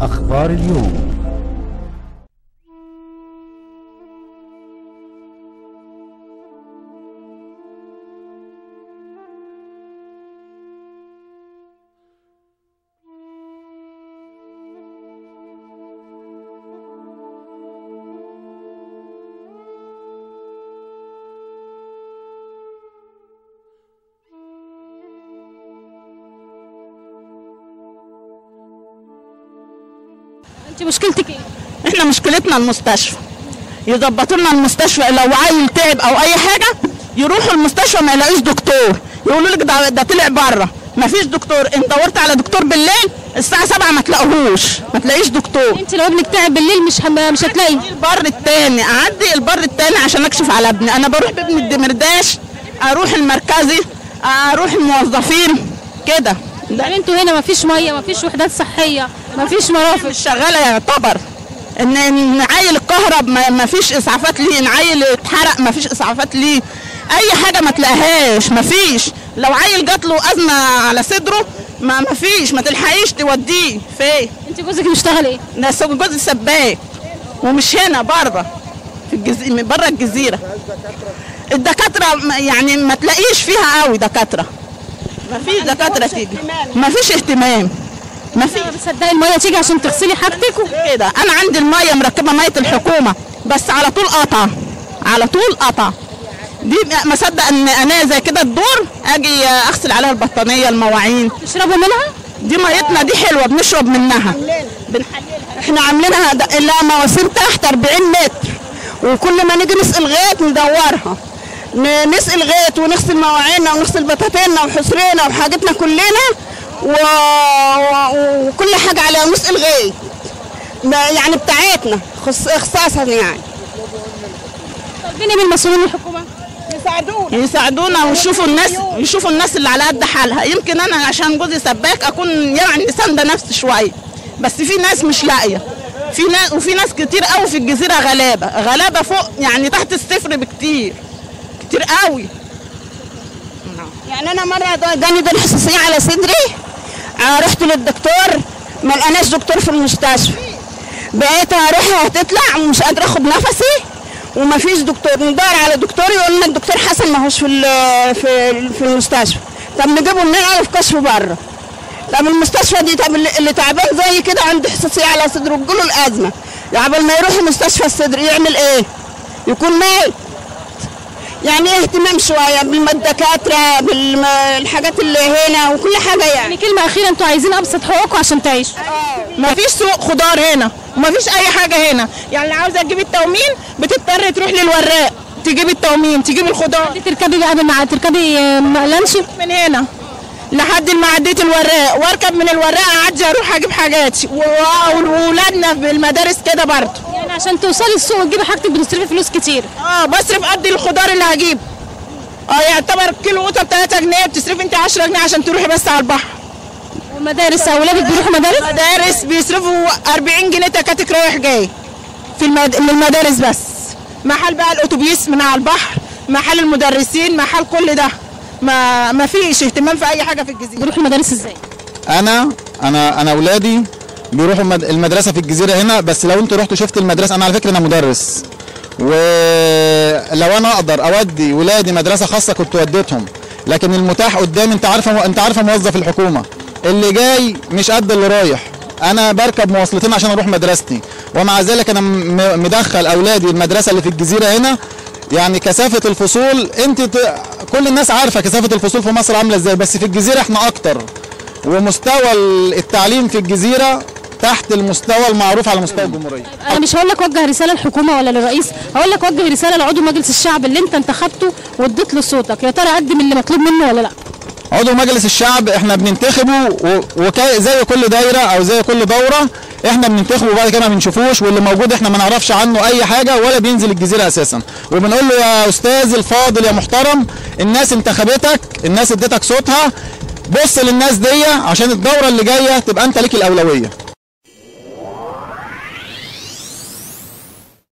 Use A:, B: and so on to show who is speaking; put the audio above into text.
A: أخبار اليوم.
B: انت مشكلتك إيه؟
C: إحنا مشكلتنا المستشفى. يظبطوا لنا المستشفى لو عيل تعب أو أي حاجة يروحوا المستشفى ما يلاقيش دكتور. يقولوا لك ده, ده طلع بره. ما فيش دكتور. ان دورت على دكتور بالليل الساعة 7 ما تلاقوهوش. ما تلاقيش دكتور.
B: انت لو ابنك تعب بالليل مش هم... مش هتلاقي.
C: البر التاني أعدي البر التاني عشان أكشف على ابني. أنا بروح بابني الدمرداش أروح المركزي أروح الموظفين كده.
B: يعني أنتوا هنا مفيش مية مفيش وحدات صحية مفيش مرافق.
C: مش شغالة يعتبر. إن عيل اتكهرب ما ما فيش إسعافات ليه عيل اتحرق ما فيش إسعافات ليه. أي حاجة ما تلاقيهاش ما فيش. لو عيل جات له أزمة على صدره ما ما فيش ما تلحقيش توديه. فين؟
B: انت جوزك بيشتغل إيه؟
C: ده سو- جوزي سباك ومش هنا بره. في الجزيرة بره الجزيرة. الدكاترة ما- يعني ما تلاقيش فيها قوي دكاترة. ما فيش دكاترة تيجي. ما فيش اهتمام. ما فيش.
B: بتصدقي المية تيجي عشان تغسلي حاجتك؟
C: كده أنا عندي المية مركبة مية الحكومة بس على طول قطع على طول قطع دي ما صدق إن أنا زي كده الدور أجي أغسل عليها البطانية المواعين.
B: تشربوا منها؟
C: دي ميتنا دي حلوة بنشرب منها.
D: إحنا عاملينها لها مواسير تحت 40 متر. وكل ما نيجي نسقي الغيط ندورها. نسقي الغيط ونغسل مواعيننا ونغسل بطاطيننا وحصرينا وحاجتنا كلنا و... و... وكل حاجة على نسقي الغيط يعني بتاعتنا خص... اخصاصا يعني.
B: طالبين من مسؤولين الحكومة؟
D: يساعدونا.
C: يساعدونا ويشوفوا الناس يشوفوا الناس اللي على قد حالها. يمكن أنا عشان جوزي سباك أكون يعني ساندة نفسي شوية. بس في ناس مش لاقية. في ناس وفي ناس كتير قوي في الجزيرة غلابة. غلابة فوق يعني تحت الصفر بكتير. كتير قوي.
D: يعني أنا مرة جاني دور حساسيه على صدري. آه، رحت للدكتور. ما لقناش دكتور في المستشفى. بقيت أروح هتطلع ومش قادرة أخد نفسي. وما فيش دكتور. ندور على دكتور يقول لنا الدكتور حسن ما هوش في في في المستشفى. طب نجيبه ننقله في كشف بره. طب المستشفى دي طب اللي تعبان زي كده عنده حساسية على صدره وتجيله الأزمة. قبل ما يروح مستشفى الصدر يعمل إيه؟ يكون ميت. يعني اهتمام شوية بالدكاتره بالحاجات اللي هنا وكل حاجة يعني.
B: يعني كلمة أخيرة أنتوا عايزين أبسط حقوقكم عشان تعيشوا
C: ما فيش سوق خضار هنا وما فيش أي حاجة هنا. يعني اللي عاوزة تجيب التومين بتضطر تروح للوراق تجيب التومين تجيب الخضار.
B: تركبي بقى مع تركبي آه، لانش
C: من هنا لحد ما عديت الوراق. وأركب من الوراق أعدي أروح أجيب حاجاتي. واولادنا في المدارس كده برضه.
B: عشان توصلي السوق وتجيبي حاجتك بتصرفي فلوس كتير.
C: آه بصرف قد الخضار اللي هجيبه آه يعتبر كيلو قطه ب 3 جنيه بتصرفي انت 10 جنيه عشان تروحي بس على البحر.
B: ومدارس أولادك بيروحوا مدارس؟
C: مدارس بيصرفوا 40 جنيه تكاتك رايح جاي. في المد... للمدارس بس. محل بقى الأتوبيس من على البحر محل المدرسين محل كل ده. ما ما فيش اهتمام في أي حاجة في الجزيرة.
B: بيروحوا المدارس إزاي؟
E: أنا أنا أنا أولادي بيروحوا المد- المدرسة في الجزيرة هنا بس لو انت رحت شفت المدرسة أنا على فكرة أنا مدرس. ولو أنا أقدر أودي ولادي مدرسة خاصة كنت وديتهم. لكن المتاح قدامي أنت عارفة أنت عارفة موظف الحكومة. اللي جاي مش قد اللي رايح. أنا بركب مواصلتين عشان أروح مدرستي. ومع ذلك أنا مدخل أولادي المدرسة اللي في الجزيرة هنا. يعني كثافة الفصول أنت ت... كل الناس عارفة كثافة الفصول في مصر عاملة إزاي بس في الجزيرة إحنا أكتر. ومستوى التعليم في الجزيرة تحت المستوى المعروف على مستوى الجمهورية.
B: أنا مش هقول لك وجه رسالة للحكومه ولا للرئيس هقول لك وجه رسالة لعضو مجلس الشعب اللي انت انتخبته واديت له صوتك. يا ترى قدم اللي مطلوب منه ولا لأ؟
E: عضو مجلس الشعب إحنا بننتخبه و- وكا زي كل دايرة أو زي كل دورة إحنا بننتخبه وبعد كده ما بنشوفوش واللي موجود إحنا ما نعرفش عنه أي حاجة ولا بينزل الجزيرة أساسا. وبنقول له يا أستاذ الفاضل يا محترم الناس انتخبتك الناس اديتك صوتها بص للناس دي عشان الدورة اللي جاية تبقى انت ليك الأولوية.